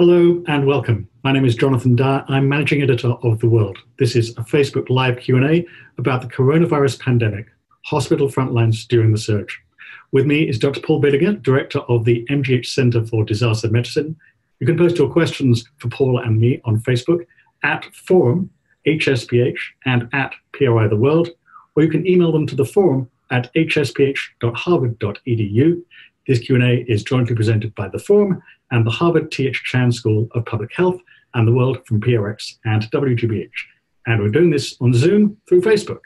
Hello and welcome. My name is Jonathan Dyer. I'm managing editor of The World. This is a Facebook Live Q&A about the coronavirus pandemic, hospital frontlines during the surge. With me is Dr. Paul Biddinger, director of the MGH Center for Disaster Medicine. You can post your questions for Paul and me on Facebook at forum hsph and at PRI The World, or you can email them to the forum at hsph.harvard.edu. This Q&A is jointly presented by the Forum and the Harvard T.H. Chan School of Public Health and the World from PRX and WGBH. And we're doing this on Zoom through Facebook.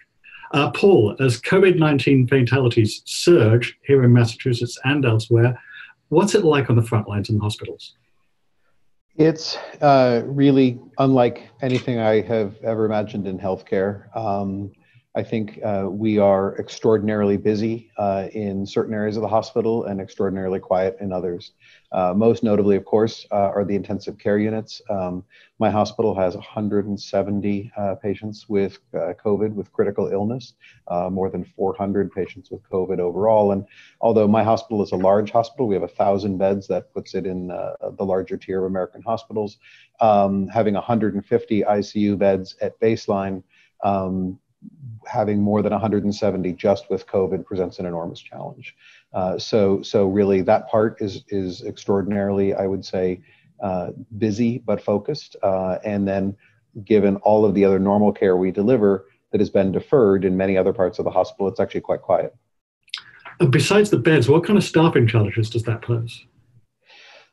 Uh, Paul, as COVID 19 fatalities surge here in Massachusetts and elsewhere, what's it like on the front lines in the hospitals? It's uh, really unlike anything I have ever imagined in healthcare. Um, I think uh, we are extraordinarily busy uh, in certain areas of the hospital and extraordinarily quiet in others. Uh, most notably, of course, uh, are the intensive care units. Um, my hospital has 170 uh, patients with uh, COVID with critical illness, more than 400 patients with COVID overall. And although my hospital is a large hospital, we have a thousand beds that puts it in the larger tier of American hospitals. Um, having 150 ICU beds at baseline um, having more than 170 just with COVID presents an enormous challenge. Uh, so, so really, that part is is extraordinarily, I would say, uh, busy but focused. Uh, and then, given all of the other normal care we deliver that has been deferred in many other parts of the hospital, it's actually quite quiet. And besides the beds, what kind of staffing challenges does that pose?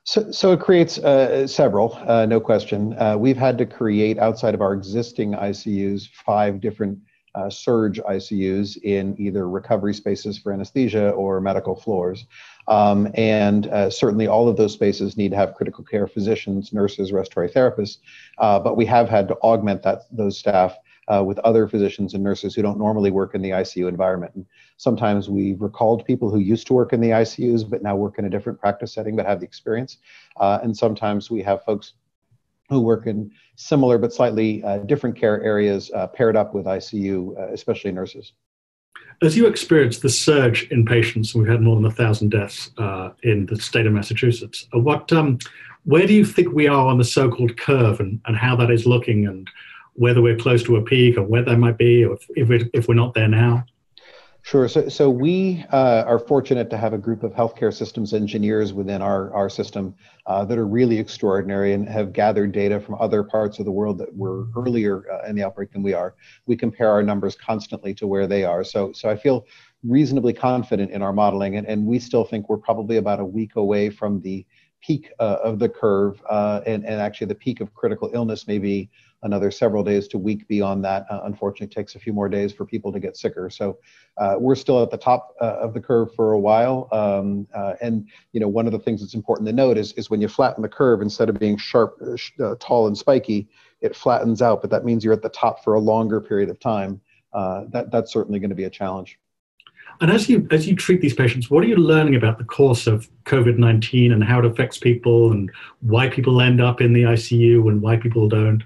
So, so it creates uh, several, uh, no question. Uh, we've had to create outside of our existing ICUs five different uh, surge ICUs in either recovery spaces for anesthesia or medical floors. Um, and uh, certainly all of those spaces need to have critical care physicians, nurses, respiratory therapists. Uh, but we have had to augment that, those staff uh, with other physicians and nurses who don't normally work in the ICU environment. And sometimes we've recalled people who used to work in the ICUs but now work in a different practice setting but have the experience. Uh, and sometimes we have folks who work in similar but slightly uh, different care areas uh, paired up with ICU, uh, especially nurses. As you experienced the surge in patients, we've had more than a thousand deaths uh, in the state of Massachusetts. Uh, what, um, where do you think we are on the so-called curve, and, and how that is looking, and whether we're close to a peak, or where that might be, or if, if, we, if we're not there now? Sure. So, so we uh, are fortunate to have a group of healthcare systems engineers within our, our system uh, that are really extraordinary and have gathered data from other parts of the world that were earlier uh, in the outbreak than we are. We compare our numbers constantly to where they are. So, so I feel reasonably confident in our modeling, and, and we still think we're probably about a week away from the peak uh, of the curve, uh, and, and actually the peak of critical illness may be another several days to week beyond that. Uh, unfortunately, takes a few more days for people to get sicker. So uh, we're still at the top uh, of the curve for a while. Um, uh, and you know, one of the things that's important to note is, is when you flatten the curve, instead of being sharp, uh, uh, tall, and spiky, it flattens out. But that means you're at the top for a longer period of time. that that's certainly going to be a challenge. And as you as you treat these patients, what are you learning about the course of COVID nineteen and how it affects people, and why people end up in the ICU and why people don't?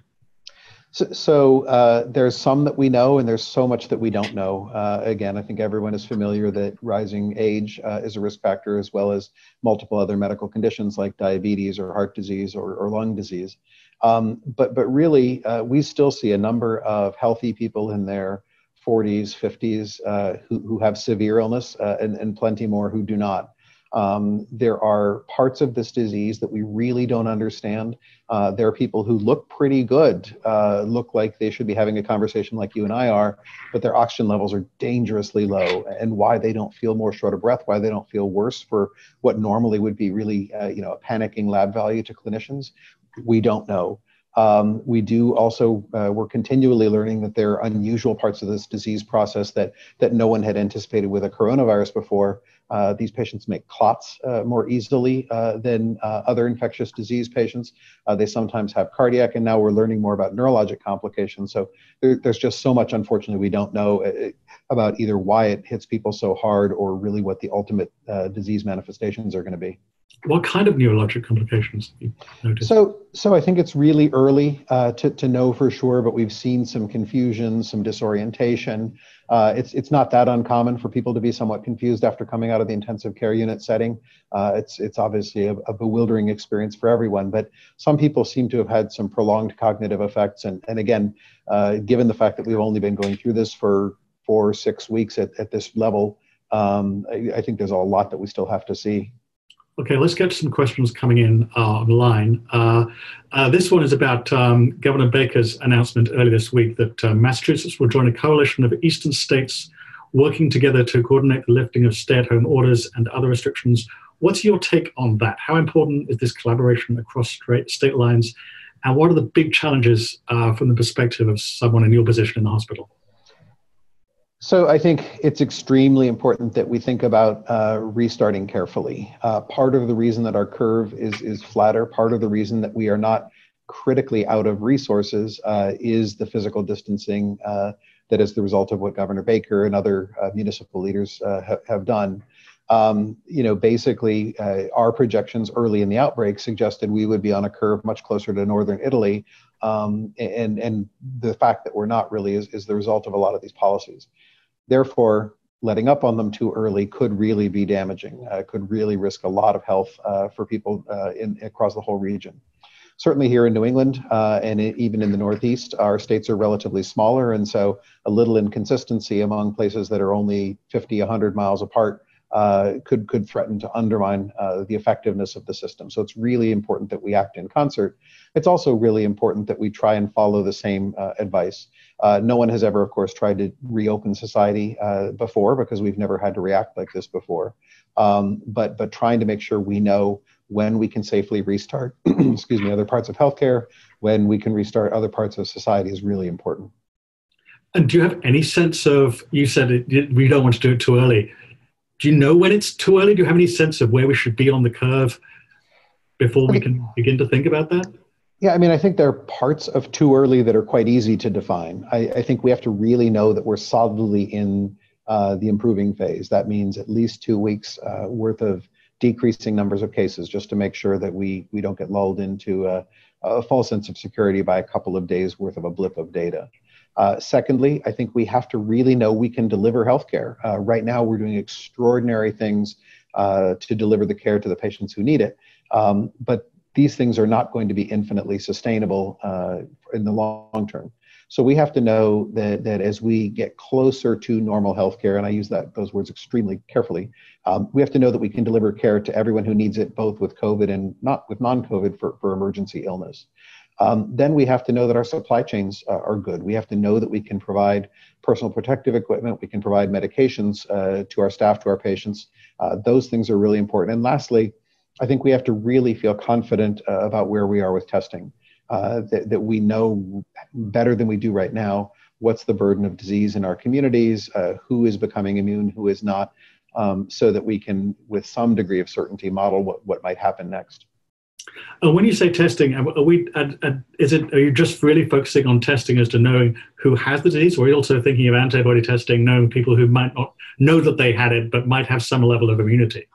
So, so uh, there's some that we know, and there's so much that we don't know. Uh, again, I think everyone is familiar that rising age uh, is a risk factor, as well as multiple other medical conditions like diabetes or heart disease or, or lung disease. Um, but but really, uh, we still see a number of healthy people in their 40s, 50s uh, who, who have severe illness, uh, and, and plenty more who do not. Um, there are parts of this disease that we really don't understand. Uh, there are people who look pretty good, uh, look like they should be having a conversation like you and I are, but their oxygen levels are dangerously low. And why they don't feel more short of breath, why they don't feel worse for what normally would be really, uh, you know, a panicking lab value to clinicians, we don't know. Um, we do also uh, we're continually learning that there are unusual parts of this disease process that that no one had anticipated with a coronavirus before. Uh, these patients make clots uh, more easily uh, than uh, other infectious disease patients. Uh, they sometimes have cardiac, and now we're learning more about neurologic complications. So there, there's just so much, unfortunately, we don't know about either why it hits people so hard or really what the ultimate disease manifestations are going to be. What kind of neurologic complications do you noticed? So, so I think it's really early uh, to, to know for sure, but we've seen some confusion, some disorientation. Uh, it's, it's not that uncommon for people to be somewhat confused after coming out of the intensive care unit setting. Uh, it's, it's obviously a, a, bewildering experience for everyone, but some people seem to have had some prolonged cognitive effects. And, and again, uh, given the fact that we've only been going through this for four or six weeks at, at this level, um, I, I think there's a lot that we still have to see. Okay, let's get to some questions coming in uh, online. Uh, uh, this one is about um, Governor Baker's announcement earlier this week that uh, Massachusetts will join a coalition of eastern states working together to coordinate the lifting of stay at home orders and other restrictions. What's your take on that? How important is this collaboration across state lines? And what are the big challenges uh, from the perspective of someone in your position in the hospital? So I think it's extremely important that we think about uh, restarting carefully. Uh, part of the reason that our curve is is flatter, part of the reason that we are not critically out of resources uh, is the physical distancing uh, that is the result of what Governor Baker and other uh, municipal leaders uh, ha- have done. Um, you know, basically, our projections early in the outbreak suggested we would be on a curve much closer to northern Italy, um, and and the fact that we're not really is, is the result of a lot of these policies. Therefore, letting up on them too early could really be damaging, uh, could really risk a lot of health uh, for people uh, in, across the whole region. Certainly here in New England uh, and even in the Northeast, our states are relatively smaller, and so a little inconsistency among places that are only 50, 100 miles apart uh, could could threaten to undermine uh, the effectiveness of the system. So it's really important that we act in concert. It's also really important that we try and follow the same uh, advice. Uh, no one has ever, of course, tried to reopen society uh, before because we've never had to react like this before. Um, but but trying to make sure we know when we can safely restart, excuse me, other parts of healthcare, when we can restart other parts of society is really important. And do you have any sense of? You said it, we don't want to do it too early do you know when it's too early? Do you have any sense of where we should be on the curve before we can begin to think about that? Yeah, I mean, I think there are parts of too early that are quite easy to define. I, I think we have to really know that we're solidly in uh, the improving phase. That means at least two weeks uh, worth of decreasing numbers of cases, just to make sure that we we don't get lulled into a, a false sense of security by a couple of days worth of a blip of data. Uh, secondly, I think we have to really know we can deliver healthcare. Uh, right now, we're doing extraordinary things uh, to deliver the care to the patients who need it. Um, but these things are not going to be infinitely sustainable uh, in the long term. So we have to know that, that as we get closer to normal healthcare, and I use that those words extremely carefully, um, we have to know that we can deliver care to everyone who needs it, both with COVID and not with non-COVID for, for emergency illness. Um, then we have to know that our supply chains uh, are good. We have to know that we can provide personal protective equipment, we can provide medications uh, to our staff, to our patients. Uh, those things are really important. And lastly, I think we have to really feel confident uh, about where we are with testing, uh, that, that we know better than we do right now what's the burden of disease in our communities, uh, who is becoming immune, who is not, um, so that we can, with some degree of certainty, model what, what might happen next. Uh, when you say testing, are we? is it? Are you just really focusing on testing as to knowing who has the disease, or are you also thinking of antibody testing, knowing people who might not know that they had it but might have some level of immunity?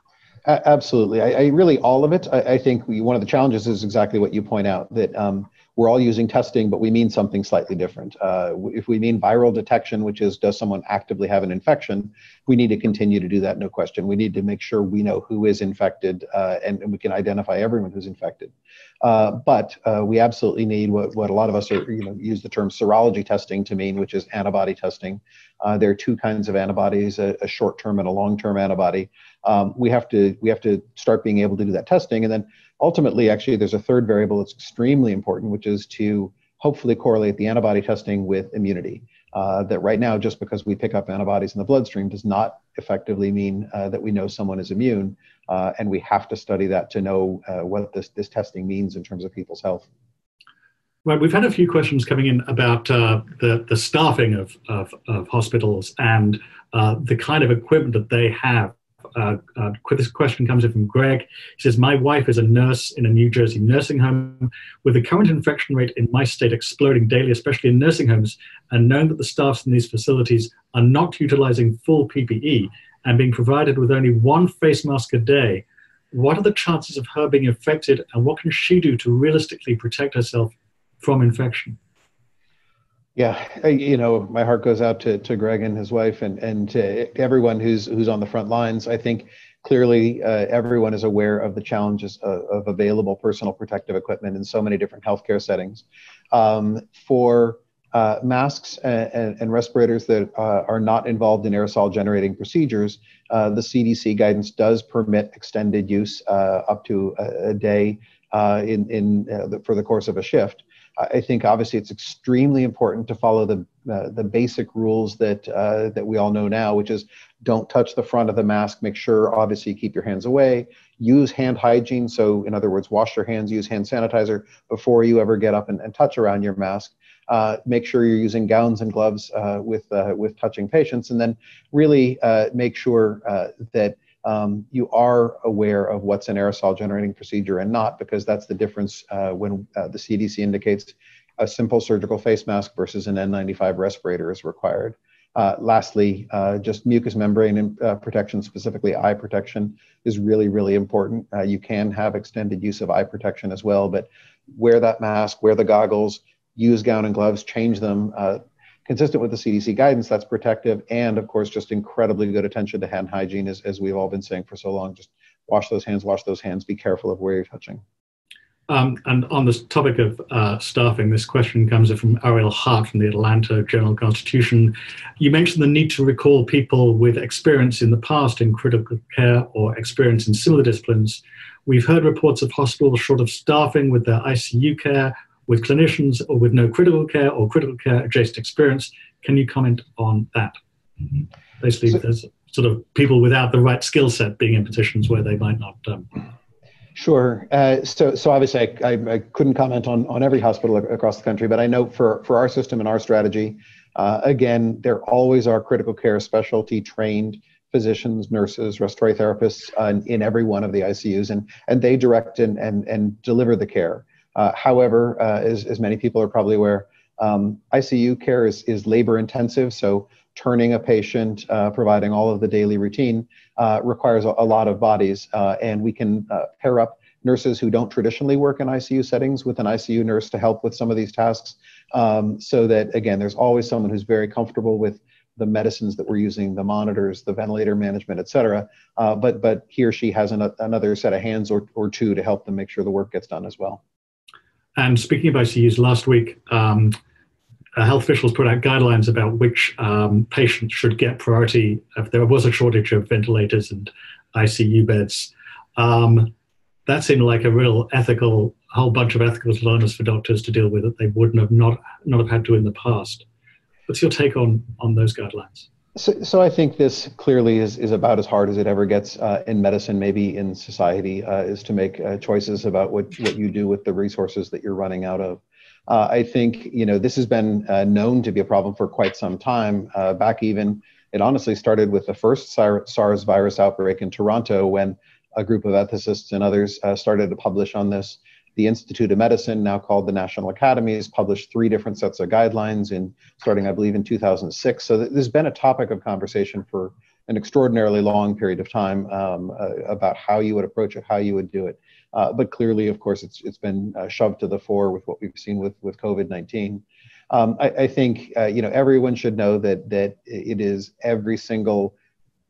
absolutely, I, I, really all of it. I, I think we, one of the challenges is exactly what you point out that um, we're all using testing, but we mean something slightly different. Uh, if we mean viral detection, which is does someone actively have an infection, we need to continue to do that, no question. We need to make sure we know who is infected uh, and, and, we can identify everyone who's infected. Uh, but uh, we absolutely need what, what a lot of us are, you know, use the term serology testing to mean, which is antibody testing. Uh, there are two kinds of antibodies, a, a short-term and a long-term antibody. Um, we have to we have to start being able to do that testing, and then ultimately, actually, there's a third variable that's extremely important, which is to hopefully correlate the antibody testing with immunity. Uh, that right now, just because we pick up antibodies in the bloodstream does not effectively mean uh, that we know someone is immune. Uh, and we have to study that to know uh, what this, this testing means in terms of people's health. Right, we've had a few questions coming in about uh, the, the staffing of, of, of hospitals and uh, the kind of equipment that they have uh, uh, this question comes in from Greg. He says, My wife is a nurse in a New Jersey nursing home. With the current infection rate in my state exploding daily, especially in nursing homes, and knowing that the staffs in these facilities are not utilizing full PPE and being provided with only one face mask a day, What are the chances of her being infected, and what can she do to realistically protect herself from infection? Yeah, you know, my heart goes out to, to Greg and his wife and, and to everyone who's who's on the front lines. I think clearly uh, everyone is aware of the challenges of, of, available personal protective equipment in so many different healthcare settings. Um, for uh, masks and, and, respirators that uh, are not involved in aerosol generating procedures, uh, the CDC guidance does permit extended use uh, up to a, a day uh, in, in the, for the course of a shift. I think obviously it's extremely important to follow the uh, the basic rules that uh, that we all know now, which is don't touch the front of the mask. Make sure obviously keep your hands away. Use hand hygiene. So in other words, wash your hands. Use hand sanitizer before you ever get up and, and touch around your mask. Uh, make sure you're using gowns and gloves uh, with uh, with touching patients, and then really uh, make sure that um, you are aware of what's an aerosol generating procedure and not, because that's the difference uh, when uh, the CDC indicates a simple surgical face mask versus an N95 respirator is required. Uh, lastly, uh, just mucous membrane uh, protection, specifically eye protection, is really, really important. Uh, you can have extended use of eye protection as well, but wear that mask, wear the goggles, use gown and gloves, change them consistent with the CDC guidance, that's protective. And of course, just incredibly good attention to hand hygiene, as, as we've all been saying for so long. Just wash those hands, wash those hands, be careful of where you're touching. Um, and on this topic of uh, staffing, this question comes from Ariel Hart from the Atlanta Journal Constitution. You mentioned the need to recall people with experience in the past in critical care or experience in similar disciplines. We've heard reports of hospitals short of staffing with their ICU care with clinicians or with no critical care or critical care adjacent experience. Can you comment on that? Mm-hmm. Basically, so, there's sort of people without the right skill set being in positions where they might not. Um, Sure. Uh, so, so obviously, I, I, I, couldn't comment on, on every hospital across the country, but I know for, for our system and our strategy, uh, again, there always are critical care specialty trained physicians, nurses, respiratory therapists uh, in every one of the ICUs, and, and they direct and, and, and deliver the care. Uh, however, uh, as, as many people are probably aware, um, ICU care is, is labor intensive, so turning a patient, uh, providing all of the daily routine uh, requires a, a, lot of bodies, uh, and we can uh, pair up nurses who don't traditionally work in ICU settings with an ICU nurse to help with some of these tasks, um, so that again, there's always someone who's very comfortable with the medicines that we're using, the monitors, the ventilator management, et cetera. Uh, but but he or she has an, another set of hands or, or two to help them make sure the work gets done as well. And speaking of ICUs, last week, um, health officials put out guidelines about which um, patients should get priority if there was a shortage of ventilators and ICU beds. Um, that seemed like a real ethical, whole bunch of ethical dilemmas for doctors to deal with that they wouldn't have not, not have had to in the past. What's your take on, on those guidelines? So, so I think this clearly is, is about as hard as it ever gets uh, in medicine, maybe in society, uh, is to make uh, choices about what, what you do with the resources that you're running out of. Uh, I think you know this has been uh, known to be a problem for quite some time. Uh, back even, it honestly started with the first SARS virus outbreak in Toronto when a group of ethicists and others started to publish on this the Institute of Medicine, now called the National Academies, published three different sets of guidelines in starting, I believe, in 2006. So there's been a topic of conversation for an extraordinarily long period of time um, uh, about how you would approach it, how you would do it. Uh, but clearly, of course, it's it's been uh, shoved to the fore with what we've seen with with COVID-19. Um, I, I, think uh, you know everyone should know that that it is every single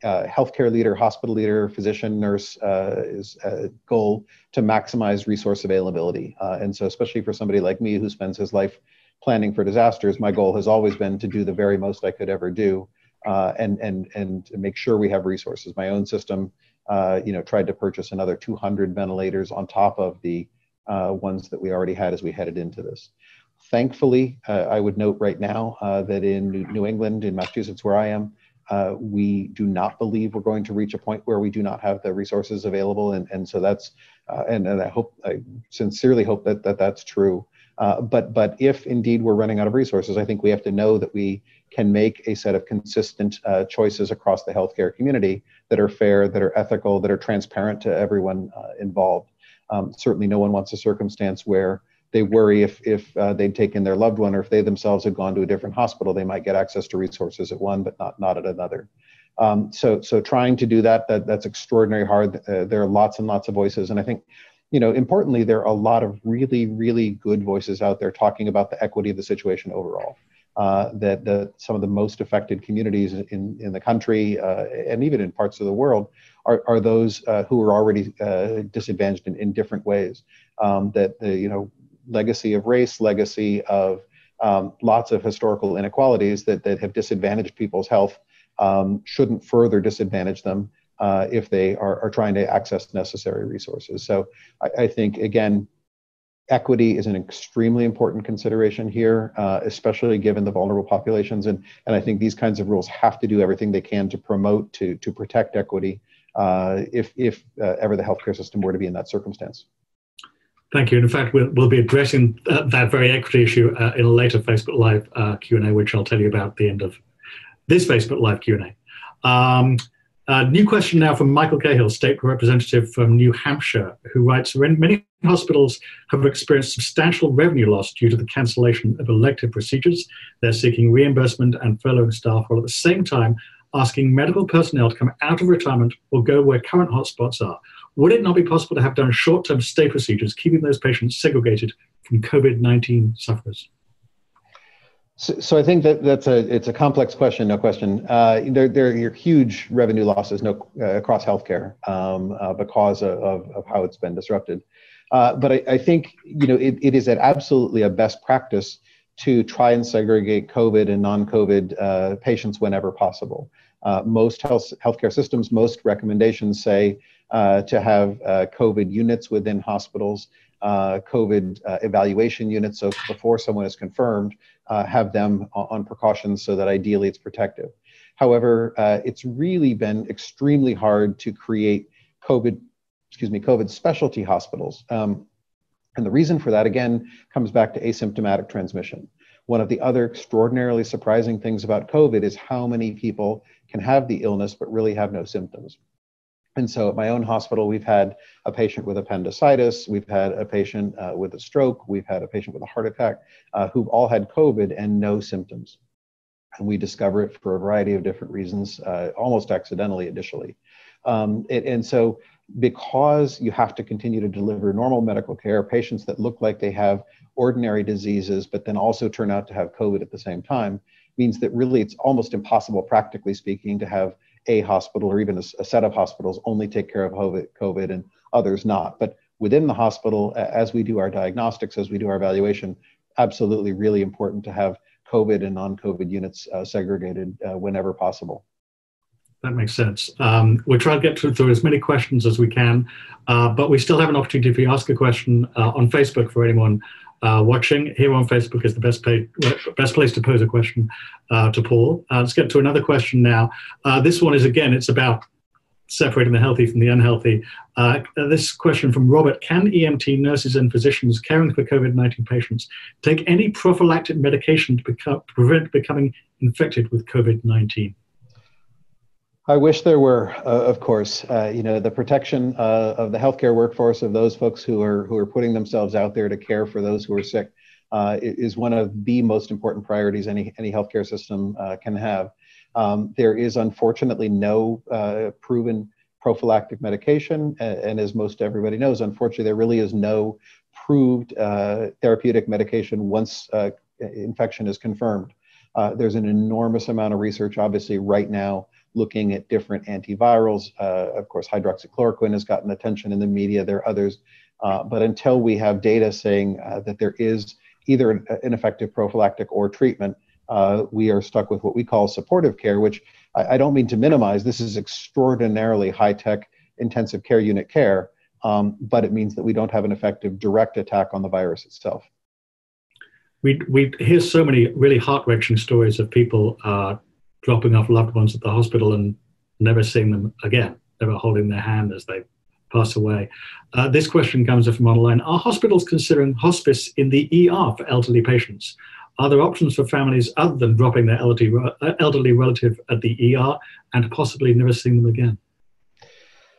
uh, healthcare leader, hospital leader, physician, nurse uh, is a goal to maximize resource availability. Uh, and so, especially for somebody like me who spends his life planning for disasters, my goal has always been to do the very most I could ever do, uh, and and and make sure we have resources. My own system, uh, you know, tried to purchase another 200 ventilators on top of the uh, ones that we already had as we headed into this. Thankfully, I would note right now that in New England, in Massachusetts, where I am, uh, we do not believe we're going to reach a point where we do not have the resources available, and and so that's uh, and and I hope I sincerely hope that that that's true. Uh, but but if indeed we're running out of resources, I think we have to know that we can make a set of consistent uh, choices across the healthcare community that are fair, that are ethical, that are transparent to everyone uh, involved. Um, certainly, no one wants a circumstance where they worry if if uh, they'd taken their loved one or if they themselves had gone to a different hospital, they might get access to resources at one but not not at another. Um, so, so trying to do that, that that's extraordinary hard. Uh, there are lots and lots of voices, and I think, you know, importantly, there are a lot of really, really good voices out there talking about the equity of the situation overall. Uh, that, that some of the most affected communities in, in the country uh, and even in parts of the world are, are those uh, who are already uh, disadvantaged in, in different ways. Um, that the you know legacy of race, legacy of um, lots of historical inequalities that, that have disadvantaged people's health um, shouldn't further disadvantage them uh, if they are, are trying to access necessary resources. So I, I think, again, equity is an extremely important consideration here, uh, especially given the vulnerable populations. And, and I think these kinds of rules have to do everything they can to promote, to, to protect equity uh, if, if uh, ever the healthcare system were to be in that circumstance. Thank you. And in fact, we'll, we'll be addressing uh, that very equity issue uh, in a later Facebook Live uh, Q&A, which I'll tell you about at the end of this Facebook Live Q&A. Um, a new question now from Michael Cahill, State Representative from New Hampshire, who writes, many hospitals have experienced substantial revenue loss due to the cancellation of elective procedures. They're seeking reimbursement and furloughing staff while at the same time asking medical personnel to come out of retirement or go where current hotspots are. Would it not be possible to have done short-term stay procedures, keeping those patients segregated from COVID-19 sufferers? So, so, I think that that's a it's a complex question, no question. Uh, there there are huge revenue losses no, uh, across healthcare um, uh, because of, of, how it's been disrupted. Uh, but I, I, think you know it, it is absolutely a best practice to try and segregate COVID and non-COVID uh, patients whenever possible. Uh, most health healthcare systems, most recommendations say to have COVID units within hospitals uh, COVID uh, evaluation units. So before someone is confirmed, uh, have them on precautions so that ideally it's protective. However, uh, it's really been extremely hard to create COVID, excuse me, COVID specialty hospitals. Um, and the reason for that, again, comes back to asymptomatic transmission. One of the other extraordinarily surprising things about COVID is how many people can have the illness but really have no symptoms. And so at my own hospital, we've had a patient with appendicitis, we've had a patient uh, with a stroke, we've had a patient with a heart attack uh, who've all had COVID and no symptoms. And we discover it for a variety of different reasons, uh, almost accidentally initially. Um, it, and so, because you have to continue to deliver normal medical care, patients that look like they have ordinary diseases, but then also turn out to have COVID at the same time, means that really it's almost impossible, practically speaking, to have a hospital or even a, a set of hospitals only take care of COVID and others not. But within the hospital, as we do our diagnostics, as we do our evaluation, absolutely really important to have COVID and non-COVID units uh, segregated uh, whenever possible. That makes sense. Um, we'll try to get through, through, as many questions as we can, uh, but we still have an opportunity for you ask a question uh, on Facebook for anyone uh, watching here on Facebook is the best, pay, best place to pose a question uh, to Paul. Uh, let's get to another question now. Uh, this one is again, it's about separating the healthy from the unhealthy. Uh, this question from Robert Can EMT nurses and physicians caring for COVID 19 patients take any prophylactic medication to, to prevent becoming infected with COVID 19? I wish there were, uh, of course. Uh, you know, the protection uh, of the healthcare workforce of those folks who are who are putting themselves out there to care for those who are sick uh, is one of the most important priorities any any healthcare system uh, can have. Um, there is unfortunately no uh, proven prophylactic medication, and, and, as most everybody knows, unfortunately, there really is no proved therapeutic medication once infection is confirmed. there's an enormous amount of research, obviously, right now looking at different antivirals. Uh, of course, hydroxychloroquine has gotten attention in the media. There are others. Uh, but until we have data saying uh, that there is either an, an effective prophylactic or treatment, uh, we are stuck with what we call supportive care, which I, I don't mean to minimize. This is extraordinarily high tech intensive care unit care, um, but it means that we don't have an effective direct attack on the virus itself. We, we hear so many really heart wrenching stories of people uh, dropping off loved ones at the hospital and never seeing them again, never holding their hand as they pass away. Uh, this question comes from online. Are hospitals considering hospice in the ER for elderly patients? Are there options for families other than dropping their elderly, uh, elderly relative at the ER and possibly never seeing them again?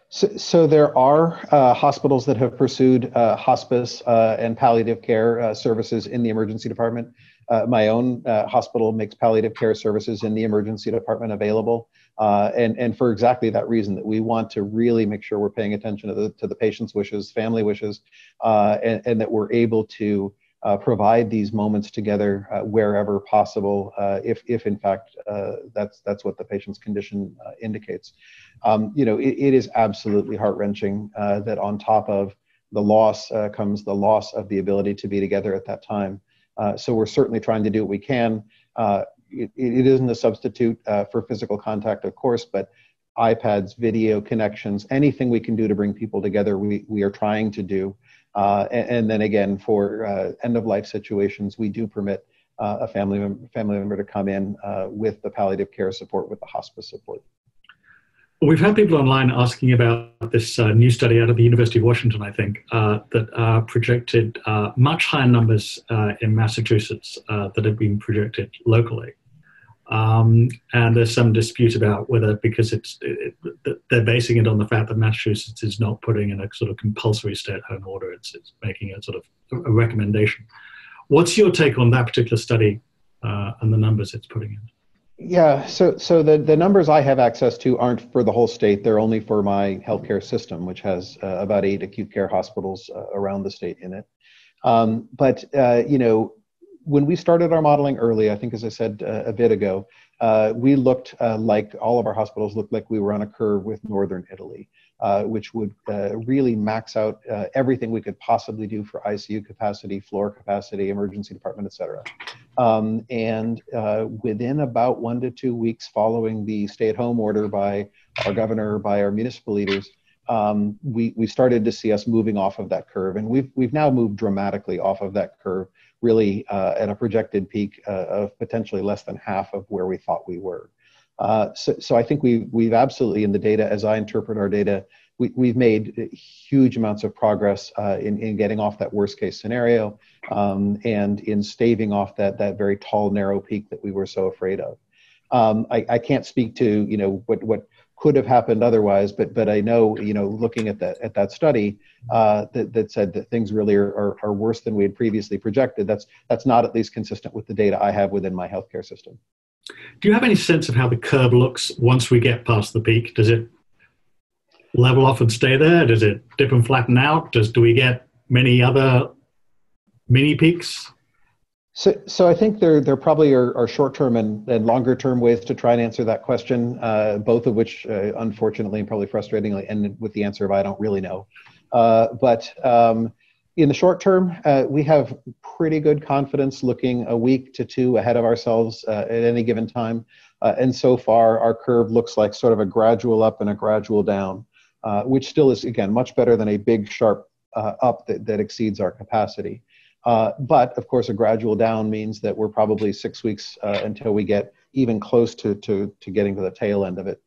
So, so there are uh, hospitals that have pursued uh, hospice uh, and palliative care uh, services in the emergency department. Uh, my own uh, hospital makes palliative care services in the emergency department available. Uh, and, and for exactly that reason, that we want to really make sure we're paying attention to the, to the patient's wishes, family wishes, uh, and, and, that we're able to uh, provide these moments together uh, wherever possible, if, if in fact that's, that's what the patient's condition indicates. Um, you know, it, it is absolutely heart wrenching that on top of the loss comes the loss of the ability to be together at that time. So we're certainly trying to do what we can it, it isn't a substitute uh, for physical contact, of course, but iPads, video connections, anything we can do to bring people together, we, we are trying to do. Uh, and, and, then again, for uh, end of life situations, we do permit uh, a family, mem- family member to come in uh, with the palliative care support, with the hospice support. We've had people online asking about this uh, new study out of the University of Washington, I think, uh, that projected uh, much higher numbers uh, in Massachusetts uh, that have been projected locally. Um, and there's some dispute about whether, because it's it, they're basing it on the fact that Massachusetts is not putting in a sort of compulsory stay-at-home order; it's, it's making a sort of a recommendation. What's your take on that particular study and the numbers it's putting in? Yeah, so so the, the numbers I have access to aren't for the whole state. They're only for my healthcare system, which has uh, about eight acute care hospitals uh, around the state in it. Um, but uh, you know, when we started our modeling early, I think, as I said uh, a bit ago, uh, we looked uh, like all of our hospitals looked like we were on a curve with northern Italy, which would really max out everything we could possibly do for ICU capacity, floor capacity, emergency department, et cetera. Um, and within about one to two weeks following the stay at home order by our governor, by our municipal leaders, um, we, we started to see us moving off of that curve. And we've, we've now moved dramatically off of that curve really uh, at a projected peak uh, of potentially less than half of where we thought we were. Uh, so, so I think we, we've absolutely, in the data, as I interpret our data, we, we've made huge amounts of progress uh, in, in getting off that worst case scenario um, and in staving off that, that very tall, narrow peak that we were so afraid of. Um, I, I can't speak to you know what, what could have happened otherwise. But but I know you know looking at that at that study uh, that that said that things really are, are, are worse than we had previously projected. That's that's not at least consistent with the data I have within my healthcare system. Do you have any sense of how the curve looks once we get past the peak? Does it level off and stay there? Does it dip and flatten out? Does do we get many other mini peaks? So, so I think there there probably are, are short term and, and longer term ways to try and answer that question. Uh, both of which, uh, unfortunately and probably frustratingly, end with the answer of I don't really know. Uh, but um, in the short term, uh, we have pretty good confidence looking a week to two ahead of ourselves uh, at any given time. Uh, and so far, our curve looks like sort of a gradual up and a gradual down, which still is again much better than a big sharp up that, that exceeds our capacity. Uh, but of course, a gradual down means that we're probably six weeks uh, until we get even close to, to, to getting to the tail end of it.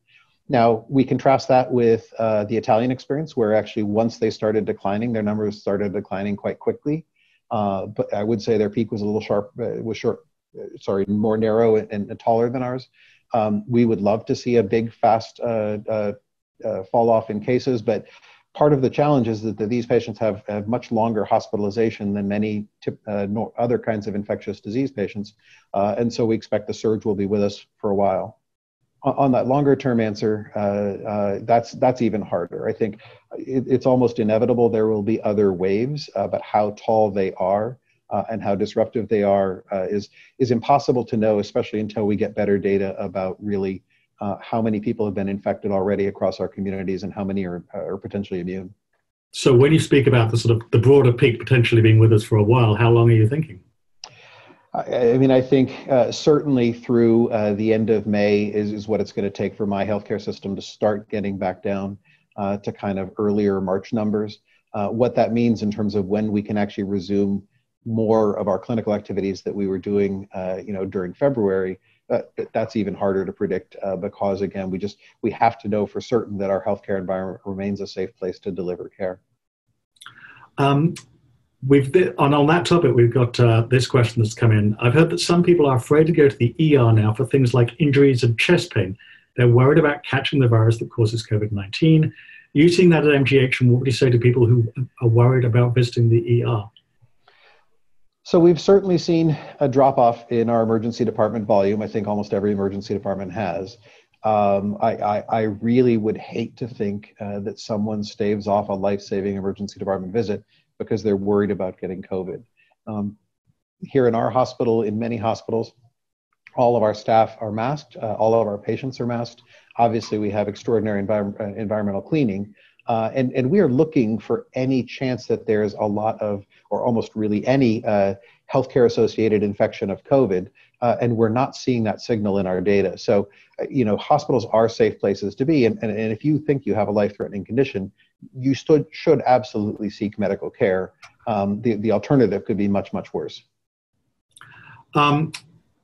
Now, we contrast that with uh, the Italian experience, where actually once they started declining, their numbers started declining quite quickly. Uh, but I would say their peak was a little sharp, uh, was short, uh, sorry, more narrow and, and, taller than ours. Um, we would love to see a big, fast fall off in cases, but part of the challenge is that, that these patients have, have, much longer hospitalization than many tip, uh, other kinds of infectious disease patients. Uh, and so we expect the surge will be with us for a while. On, that longer term answer, uh, uh that's, that's even harder. I think it, it's almost inevitable there will be other waves, uh, but how tall they are uh, and how disruptive they are is, is impossible to know, especially until we get better data about really uh, how many people have been infected already across our communities and how many are, are potentially immune. So when you speak about the sort of the broader peak potentially being with us for a while, how long are you thinking? I, I mean, I think uh, certainly through uh, the end of May is, is what it's going to take for my healthcare system to start getting back down uh, to kind of earlier March numbers. Uh, what that means in terms of when we can actually resume more of our clinical activities that we were doing, uh, you know, during February that, that's even harder to predict uh, because again we just we have to know for certain that our healthcare environment remains a safe place to deliver care. Um, we've on on that topic we've got uh, this question that's come in. I've heard that some people are afraid to go to the er now for things like injuries and chest pain. They're worried about catching the virus that causes covid-19 using that at mgh and what would you say to people who are worried about visiting the er so we've certainly seen a drop off in our emergency department volume. I think almost every emergency department has. Um, I, I, I, really would hate to think uh, that someone staves off a life saving emergency department visit because they're worried about getting COVID. Um, here in our hospital, in many hospitals, all of our staff are masked, uh, all of our patients are masked. Obviously, we have extraordinary envir- uh, environmental cleaning. Uh, and, and we are looking for any chance that there's a lot of, or almost really any, uh, healthcare associated infection of COVID. Uh, and we're not seeing that signal in our data. So, uh, you know, hospitals are safe places to be. And, and, and if you think you have a life threatening condition, you stood, should absolutely seek medical care. Um, the, the alternative could be much, much worse. Um,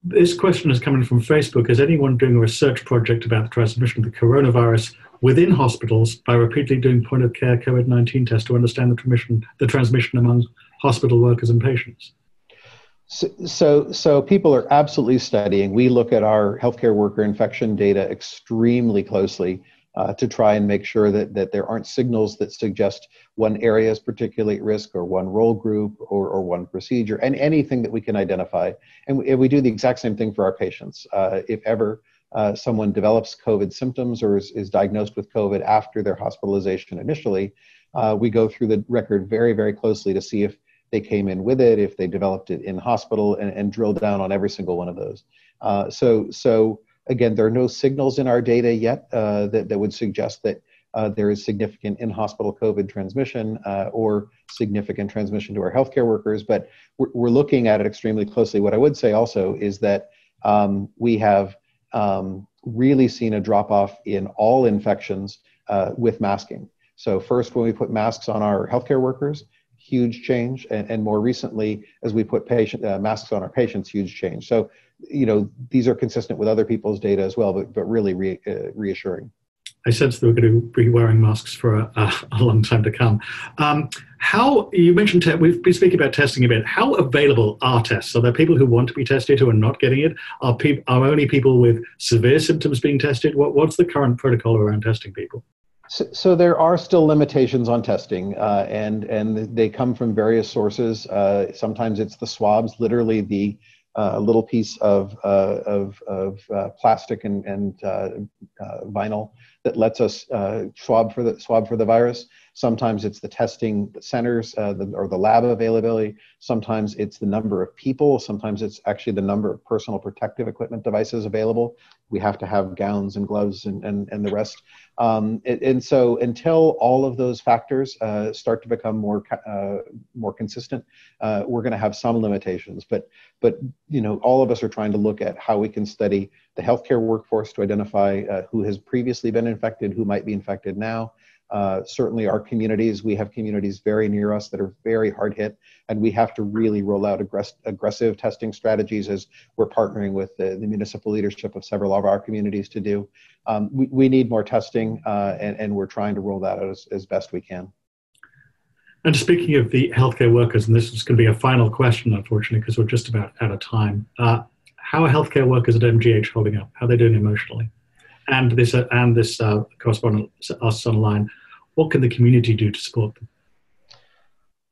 this question is coming from Facebook. Is anyone doing a research project about the transmission of the coronavirus within hospitals by repeatedly doing point of care COVID 19 tests to understand the transmission, the transmission among hospital workers and patients? So, so, so people are absolutely studying. We look at our healthcare worker infection data extremely closely uh, to try and make sure that, that there aren't signals that suggest one area is particularly at risk or one role group or, or one procedure and anything that we can identify. And we, we do the exact same thing for our patients. Uh, if ever uh, someone develops COVID symptoms or is, is diagnosed with COVID after their hospitalization initially, uh, we go through the record very, very closely to see if they came in with it, if they developed it in hospital, and, and drill down on every single one of those. Uh, so, so Again, there are no signals in our data yet uh, that, that would suggest that uh, there is significant in hospital COVID transmission or significant transmission to our healthcare workers, but we're, we're, looking at it extremely closely. What I would say also is that um, we have um, really seen a drop off in all infections uh, with masking. So, first, when we put masks on our healthcare workers, huge change, and, and more recently, as we put patient uh, masks on our patients, huge change. So, you know, these are consistent with other people's data as well, but, but really re, uh, reassuring. I sense that we're going to be wearing masks for a, a long time to come. Um, how you mentioned te- we've been speaking about testing a bit. How available are tests? Are there people who want to be tested who are not getting it? Are people are only people with severe symptoms being tested? What, what's the current protocol around testing people? So, so there are still limitations on testing, uh, and and they come from various sources. Uh, sometimes it's the swabs, literally the a little piece of, uh, of, of uh, plastic and, and uh, vinyl that lets us swab for the swab for the virus. Sometimes it's the testing centers uh, the, or the lab availability. Sometimes it's the number of people. Sometimes it's actually the number of personal protective equipment devices available. We have to have gowns and gloves and, and, and the rest. Um, and, and, so until all of those factors uh, start to become more uh, more consistent, uh, we're going to have some limitations. But but you know all of us are trying to look at how we can study the healthcare workforce to identify uh, who has previously been infected, who might be infected now, uh, certainly, our communities, we have communities very near us that are very hard hit, and we have to really roll out aggress- aggressive testing strategies as we're partnering with the, the, municipal leadership of several of our communities to do. Um, we, we, need more testing, uh, and, and, we're trying to roll that out as, as best we can. And speaking of the healthcare workers, and this is going to be a final question, unfortunately, because we're just about out of time. Uh, how are healthcare workers at MGH holding up? How are they doing emotionally? And this, uh, and this uh, correspondent online, what can the community do to support them?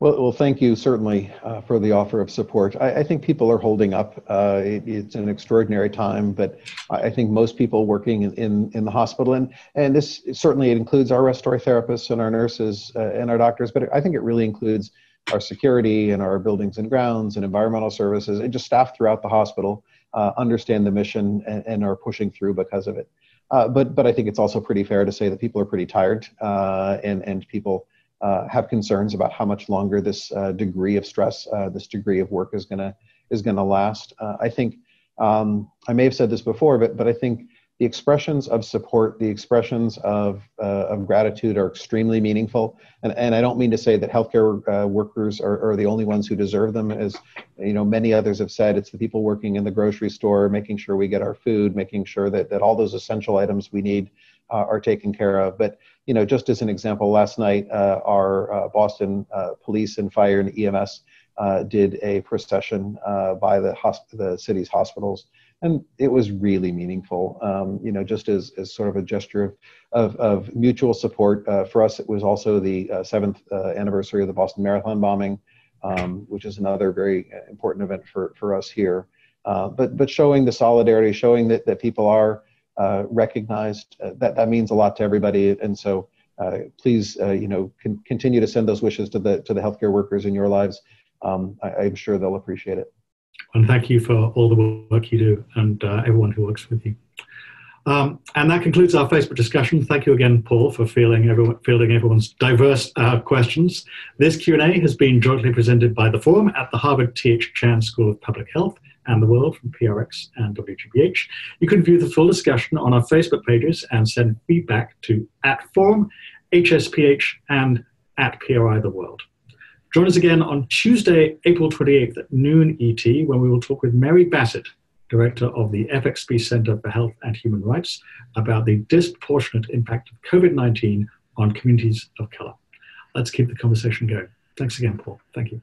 Well, well, thank you certainly uh, for the offer of support. I, I think people are holding up. Uh, it, it's an extraordinary time, but I think most people working in, in, in, the hospital, and, and this certainly it includes our respiratory therapists and our nurses uh, and our doctors, but I think it really includes our security and our buildings and grounds and environmental services and just staff throughout the hospital uh, understand the mission and, and are pushing through because of it. Uh, but but I think it's also pretty fair to say that people are pretty tired, uh, and and people uh, have concerns about how much longer this uh, degree of stress, uh, this degree of work is gonna is gonna last. Uh, I think um, I may have said this before, but but I think the expressions of support, the expressions of, uh, of gratitude are extremely meaningful. And, and I don't mean to say that healthcare uh, workers are, are the only ones who deserve them. As you know, many others have said, it's the people working in the grocery store, making sure we get our food, making sure that, that all those essential items we need uh, are taken care of. But you know, just as an example, last night uh, our uh, Boston uh, police and fire and EMS did a procession by the, hosp- the city's hospitals and it was really meaningful. Um, you know, just as, as sort of a gesture of of, of mutual support uh, for us. It was also the uh, seventh uh, anniversary of the Boston Marathon bombing, um, which is another very important event for for us here. Uh, but but showing the solidarity, showing that that people are uh, recognized. Uh, that that means a lot to everybody, and so uh, please, uh, you know, con- continue to send those wishes to the to the healthcare workers in your lives. Um, I, am sure they'll appreciate it. And thank you for all the work you do, and uh, everyone who works with you. Um, and that concludes our Facebook discussion. Thank you again, Paul, for fielding, everyone, fielding everyone's diverse uh, questions. This Q&A has been jointly presented by the Forum at the Harvard T.H. Chan School of Public Health and the World from PRX and WGBH. You can view the full discussion on our Facebook pages and send feedback to at Forum, HSPH, and at PRI The World. Join us again on Tuesday, April 28th at noon ET, when we will talk with Mary Bassett, Director of the FXB Center for Health and Human Rights, about the disproportionate impact of COVID 19 on communities of color. Let's keep the conversation going. Thanks again, Paul. Thank you.